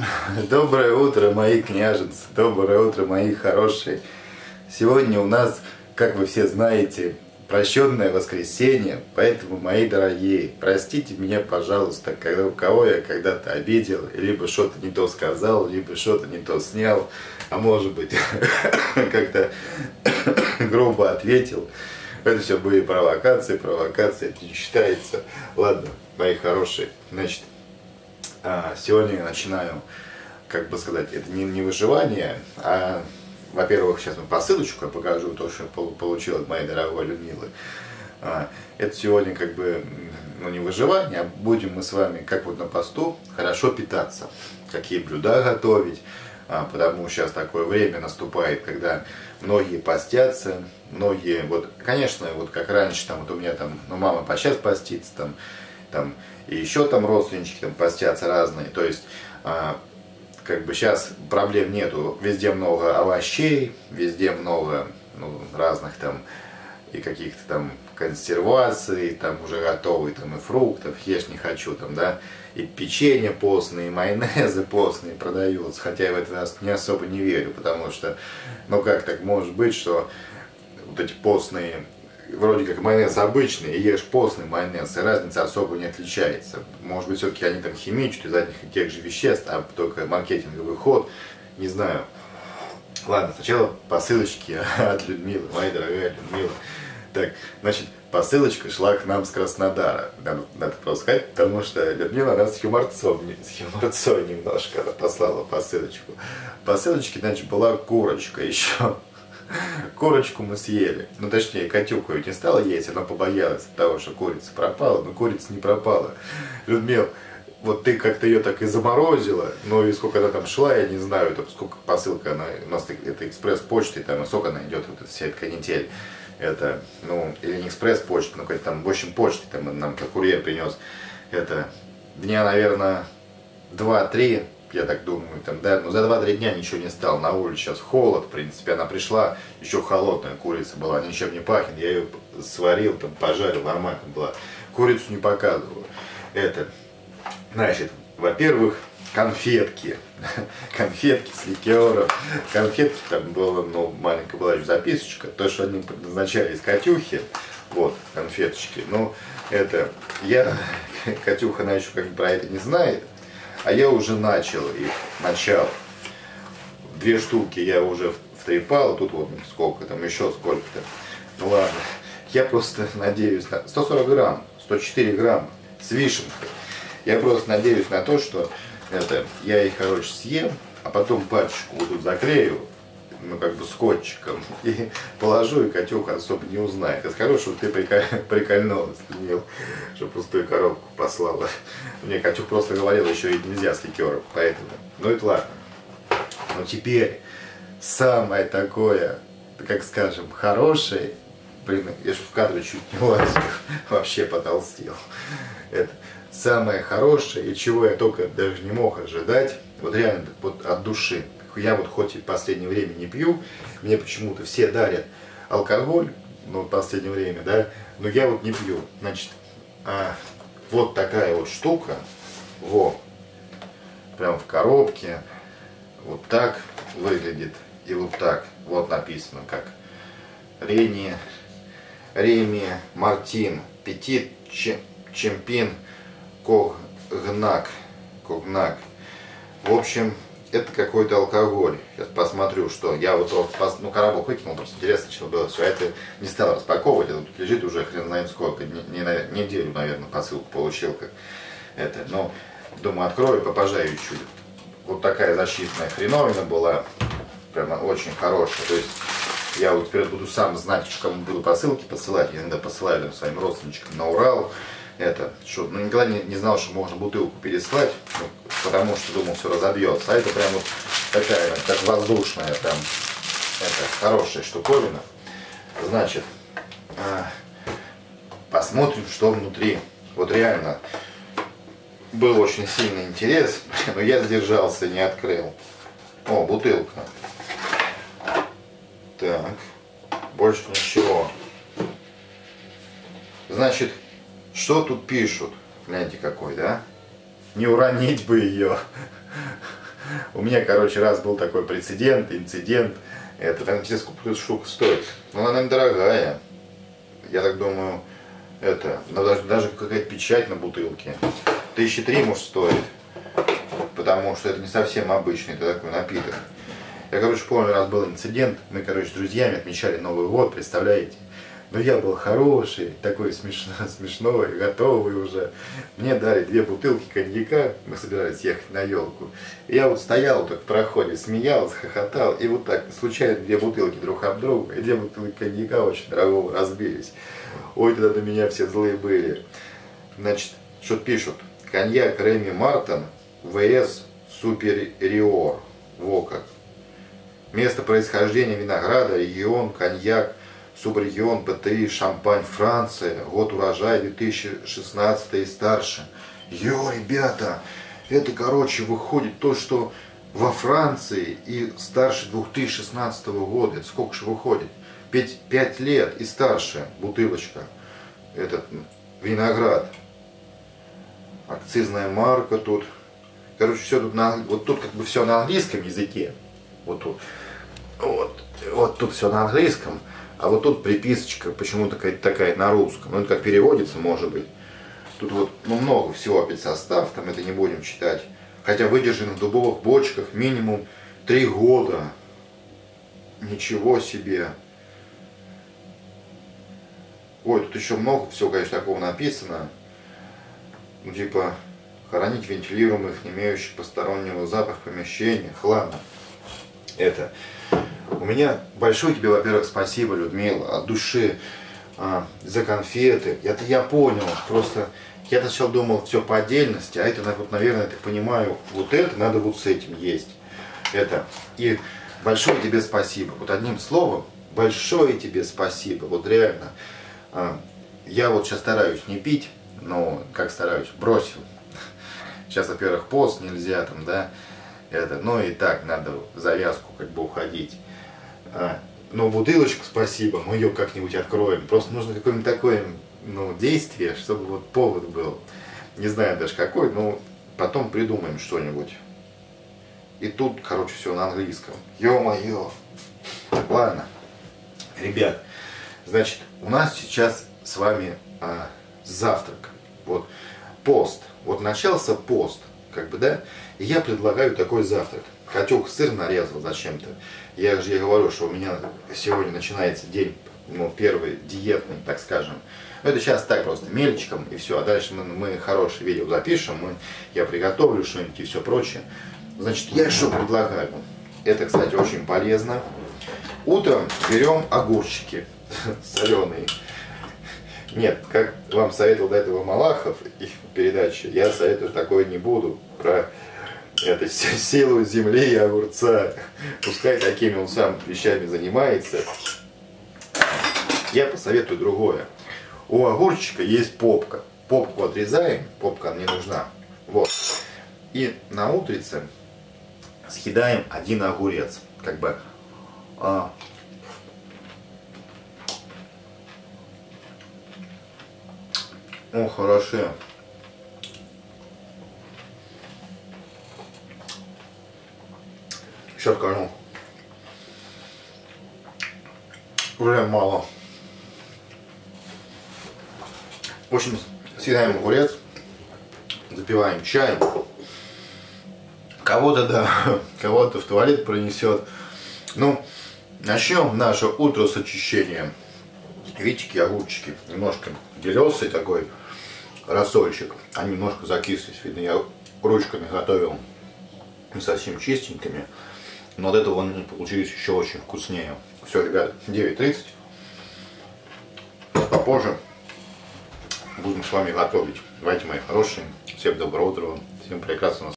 Доброе утро, мои княженцы, доброе утро, мои хорошие. Сегодня у нас, как вы все знаете, прощенное воскресенье, поэтому, мои дорогие, простите меня, пожалуйста, когда, у кого я когда-то обидел, либо что-то не то сказал, либо что-то не то снял, а может быть, как-то грубо ответил. Это все были провокации, провокации, это не считается. Ладно, мои хорошие, значит, сегодня я начинаю, как бы сказать, это не, не выживание, а, во-первых, сейчас мы посылочку я покажу, то, что получил от моей дорогой Людмилы. А, это сегодня как бы, ну не выживание, а будем мы с вами, как вот на посту, хорошо питаться, какие блюда готовить, а, потому что сейчас такое время наступает, когда многие постятся, многие, вот, конечно, вот как раньше, там, вот у меня там, ну, мама по сейчас постится, там, там, и еще там родственнички там постятся разные. То есть, а, как бы сейчас проблем нету. Везде много овощей, везде много ну, разных там и каких-то там консерваций, там уже готовые там и фруктов, ешь не хочу там, да, и печенье постные, и майонезы постные продаются, хотя я в это не особо не верю, потому что, ну как так может быть, что вот эти постные вроде как майонез обычный, и ешь постный майонез, и разница особо не отличается. Может быть, все-таки они там химичат из одних и тех же веществ, а только маркетинговый ход, не знаю. Ладно, сначала посылочки от Людмилы, моя дорогая Людмила. Так, значит, посылочка шла к нам с Краснодара. Надо, надо просто сказать, потому что Людмила она с юморцом, с юморцой немножко послала посылочку. Посылочки, значит, была курочка еще Курочку мы съели. Ну, точнее, Катюху ведь не стала есть, она побоялась того, что курица пропала, но курица не пропала. Людмил, вот ты как-то ее так и заморозила, ну и сколько она там шла, я не знаю, там, сколько посылка, она, у нас это экспресс-почты, там, и сколько она идет, вот эта вся эта канитель. Это, ну, или не экспресс-почта, ну, какой-то там, в общем, почты, там, нам как курьер принес. Это дня, наверное, два-три, я так думаю, там, да, но за 2-3 дня ничего не стало, на улице сейчас холод, в принципе, она пришла, еще холодная курица была, ничем не пахнет, я ее сварил, там, пожарил, нормально была, курицу не показываю. Это, значит, во-первых, конфетки, конфетки с ликером, конфетки, там было, ну, маленькая была еще записочка, то, что они предназначались Катюхе, вот, конфеточки, ну, это, я, Катюха, она еще как бы про это не знает, а я уже начал их, начал. Две штуки я уже втрепал, тут вот сколько там, еще сколько-то. Ну ладно, я просто надеюсь на 140 грамм, 104 грамма с вишенкой. Я просто надеюсь на то, что это, я их, короче, съем, а потом пачечку вот тут заклею, ну, как бы скотчиком, и положу, и Катюха особо не узнает. Это хорошо, ты приколь... прикольнулась, что пустую коробку послала. Мне Катюх просто говорила, еще и нельзя с ликером, поэтому. Ну, это ладно. Но теперь самое такое, как скажем, хорошее, блин, я же в кадре чуть не лазил, вообще потолстел. Это самое хорошее, и чего я только даже не мог ожидать, вот реально вот от души, я вот хоть и в последнее время не пью, мне почему-то все дарят алкоголь, ну, в последнее время, да, но я вот не пью. Значит, а, вот такая вот штука, во, прям в коробке, вот так выглядит, и вот так, вот написано, как Рени, Реми, Мартин, Петит, Чемпин, Когнак, Когнак. В общем, это какой-то алкоголь. Сейчас посмотрю, что. Я вот ну, коробок выкинул, просто интересно, что было все. Это не стал распаковывать, это тут лежит уже хрен знает сколько, не, не неделю, наверное, посылку получил, как это. Но, думаю, открою, попожаю чуть. Вот такая защитная хреновина была, прямо очень хорошая. То есть, я вот теперь буду сам знать, кому буду посылки посылать. Я иногда посылаю своим родственничкам на Урал это, что, ну, никогда не, не знал, что можно бутылку переслать, ну, потому что думал, все разобьется. А это прям вот такая, как воздушная, прям, это, хорошая штуковина. Значит, а, посмотрим, что внутри. Вот реально, был очень сильный интерес, но я сдержался, не открыл. О, бутылка. Так, больше ничего. Значит, что тут пишут? Гляньте какой, да? Не уронить бы ее. У меня, короче, раз был такой прецедент, инцидент. Это там тебе сколько штука стоит? Ну, она, наверное, дорогая. Я так думаю, это, ну, даже, даже какая-то печать на бутылке. Тысячи три, может, стоит. Потому что это не совсем обычный это такой напиток. Я, короче, помню, раз был инцидент. Мы, короче, с друзьями отмечали Новый год, представляете? Но я был хороший, такой смешно, смешной, готовый уже. Мне дали две бутылки коньяка, мы собирались ехать на елку. Я вот стоял так в проходе, смеялся, хохотал, и вот так случайно две бутылки друг об друга, и две бутылки коньяка очень дорогого разбились. Ой, тогда на меня все злые были. Значит, что пишут? Коньяк Реми Мартин ВС Супериор. Во как. Место происхождения винограда, регион, коньяк, субрегион ПТИ, Шампань, Франция, год урожая 2016 и старше. Йо, ребята, это, короче, выходит то, что во Франции и старше 2016 года. Сколько же выходит? 5, 5 лет и старше бутылочка. Этот виноград. Акцизная марка тут. Короче, все тут на, вот тут как бы все на английском языке. Вот тут. Вот, вот тут все на английском. А вот тут приписочка почему-то какая-то такая на русском. Ну, это как переводится, может быть. Тут вот ну, много всего опять состав, там это не будем читать. Хотя выдержано в дубовых бочках минимум три года. Ничего себе. Ой, тут еще много всего, конечно, такого написано. Ну, типа, хоронить вентилируемых, не имеющих постороннего запаха помещениях. Ладно, это у меня большое тебе, во-первых, спасибо, Людмила, от души а, за конфеты. Это я понял, просто я сначала думал все по отдельности, а это, вот, наверное, так понимаю, вот это надо вот с этим есть. Это. И большое тебе спасибо. Вот одним словом, большое тебе спасибо. Вот реально. А, я вот сейчас стараюсь не пить, но как стараюсь, бросил. Сейчас, во-первых, пост нельзя там, да, это, ну и так надо завязку как бы уходить. А, но бутылочку спасибо, мы ее как-нибудь откроем. Просто нужно какое-нибудь такое ну, действие, чтобы вот повод был. Не знаю даже какой, но потом придумаем что-нибудь. И тут, короче, все на английском. Ё-моё. Ладно. Ребят, значит, у нас сейчас с вами а, завтрак. Вот пост. Вот начался пост, как бы, да? И я предлагаю такой завтрак. Котек сыр нарезал зачем-то. Я же я говорю, что у меня сегодня начинается день, ну, первый диетный, так скажем. Но это сейчас так просто, мельчиком и все. А дальше мы, мы хорошее видео запишем, мы, я приготовлю что-нибудь и все прочее. Значит, я что предлагаю? Это, кстати, очень полезно. Утром берем огурчики соленые. Нет, как вам советовал до этого Малахов и передачи, я советую такое не буду. Про это силу земли и огурца. Пускай такими он сам вещами занимается. Я посоветую другое. У огурчика есть попка. Попку отрезаем, попка не нужна. Вот. И на утрице съедаем один огурец. Как бы а, О, хорошо. Скажу. Уже мало. В общем, съедаем огурец, запиваем чаем. Кого-то, да, кого-то в туалет пронесет. Ну, начнем наше утро с очищения. Видите, огурчики немножко белесый такой рассольчик. Они немножко закислись, видно, я ручками готовил не совсем чистенькими. Но от этого они получились еще очень вкуснее. Все, ребят, 9.30. Попозже будем с вами готовить. Давайте, мои хорошие. Всем доброго утра. Всем прекрасного